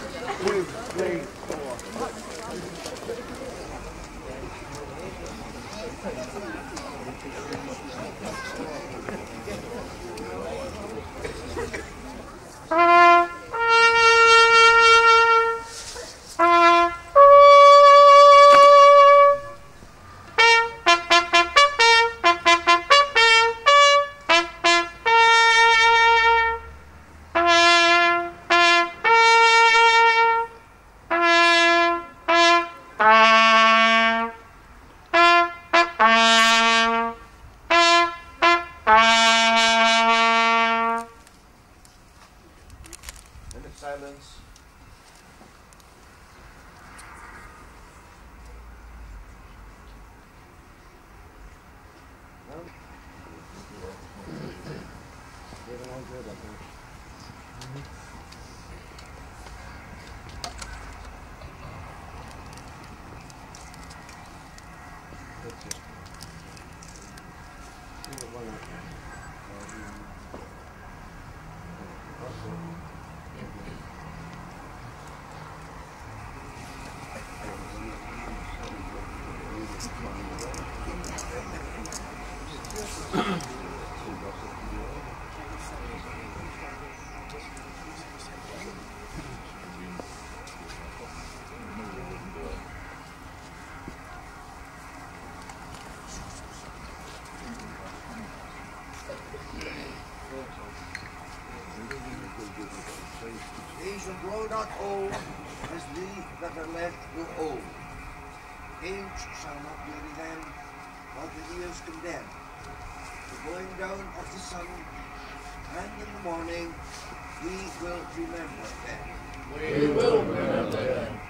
two, three, four. Silence. They shall grow not old as they that are left grow old. Age shall not weary them, nor the years condemn. The going down of the sun and in the morning, we will remember them. we will remember them.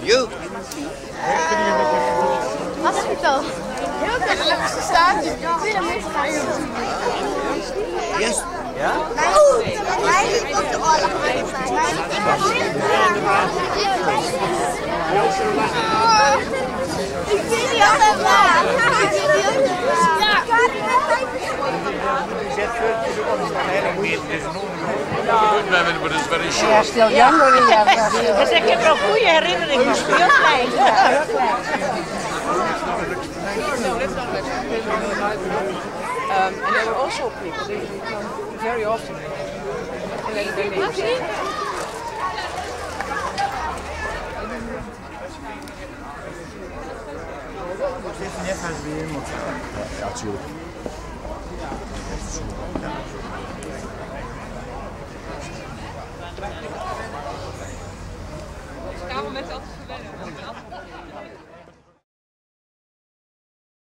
milieu. Hospital. Heel veel staat. Yes. Ja? Wij liepen op de oorlog. Wij liepen Ik zie die altijd laag. But it's very short. Ja, still younger than you. Dus ik heb wel goede herinneringen van heel klein. Um, and there were also people, they would come very often. And then they would say, Ja, natuurlijk.